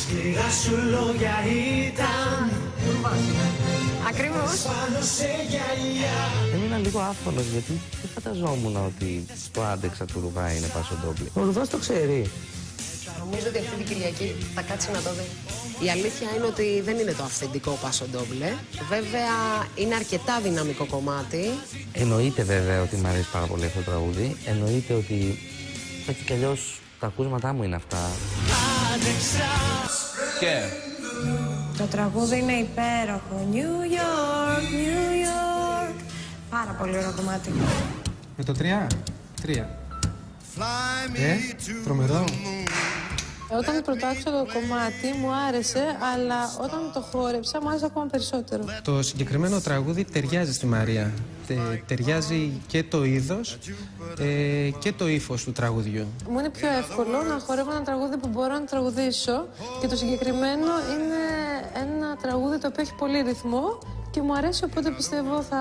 σκληρά σου λόγια ήταν Ακριβώς. πάνω σε γυαλιά Έμεινα λίγο άφωνος γιατί δεν φανταζόμουν ότι το άντεξα του Ρουβά είναι πάσο ντόμπλε. Ο Ρουβάς το ξέρει. Νομίζω ότι αυτή την Κυριακή θα κάτσει να το δει. Η αλήθεια είναι ότι δεν είναι το αυθεντικό Πάσο Ντόμπλε. Βέβαια είναι αρκετά δυναμικό κομμάτι. Εννοείται βέβαια ότι μου αρέσει πάρα πολύ αυτό το τραγούδι. Εννοείται ότι έτσι κι αλλιώς τα ακούσματά μου είναι αυτά. Και Το τραγούδι είναι υπέροχο. New York, New York. Πάρα πολύ ωραίο κομμάτι. Με το τρία. Τρία. Ε, τρομερό. Όταν πρωτάξα το κομμάτι μου άρεσε, αλλά όταν το χόρεψα μου άρεσε ακόμα περισσότερο. Το συγκεκριμένο τραγούδι ταιριάζει στη Μαρία. Τε- ταιριάζει και το είδος ε, και το ύφος του τραγουδιού. Μου είναι πιο εύκολο να χορεύω ένα τραγούδι που μπορώ να τραγουδήσω και το συγκεκριμένο είναι ένα τραγούδι το οποίο έχει πολύ ρυθμό και μου αρέσει οπότε πιστεύω θα